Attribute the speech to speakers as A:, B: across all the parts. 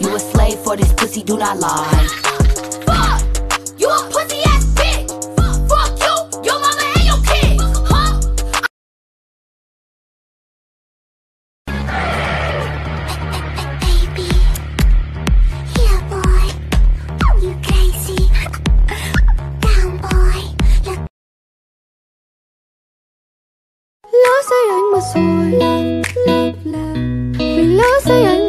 A: You a slave for this pussy, do not lie.
B: Fuck! You a pussy ass bitch! Fuck you, your mama and your kids! Huh?
C: Baby, yeah boy, you crazy, down boy, you
D: Lỡ say anh mà rồi love, love, love Vì lỡ say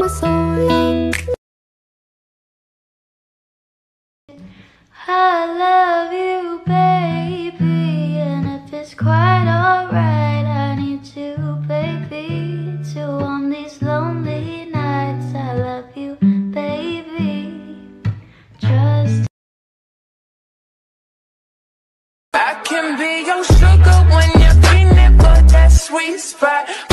E: I love you, baby, and if it's quite alright, I need you, baby, to warm these lonely nights. I love you, baby.
F: I can be your sugar when you're feeling for that sweet spot.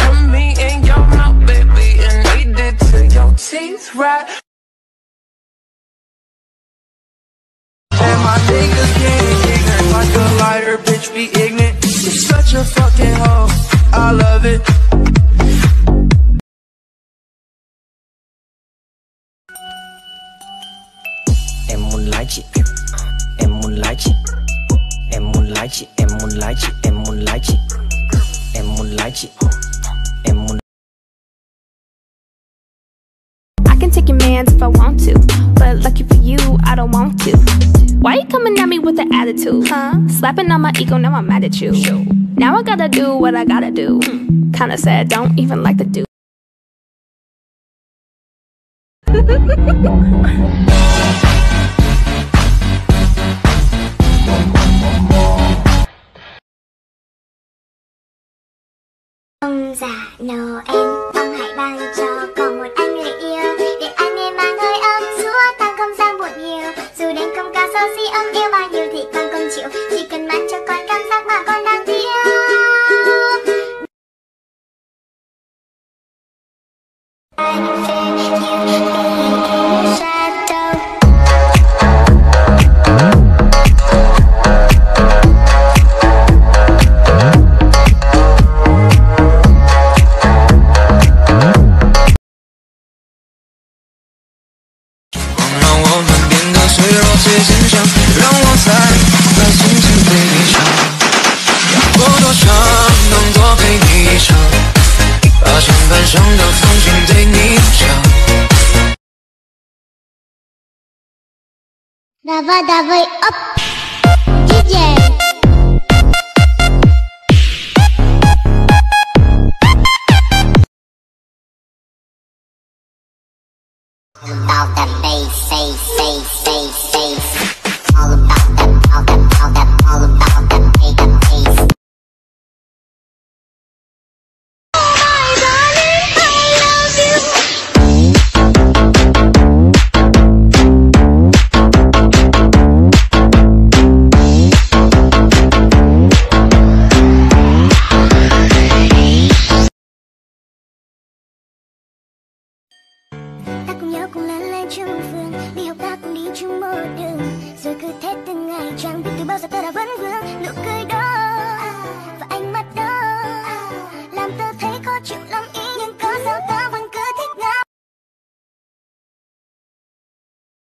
G: My niggas getting ignorant. Like a lighter, bitch be ignorant. You're such a fucking hoe, I love it.
H: Em muốn lái chị Em muốn lái chị Em muốn lái chị Em muốn lái chị Em muốn lái chị Em muốn lái chị Em muốn
D: I can take your mans if I want to But lucky for you, I don't want to Why you coming at me with the attitude? Huh? Slapping on my ego, now I'm mad at you. Now I gotta do what I gotta do. Hmm. Kinda sad, don't even like the dude.
C: Ông già Noel, ông hãy ban cho con một đến si âm yêu bao nhiêu thì con không chịu. Chỉ cần mang cho con cảm giác mà con đang 让我再把心情被你伤。我多想能多陪你一场，把上半生的风景对你讲。打吧打吧，up，姐。春风，你好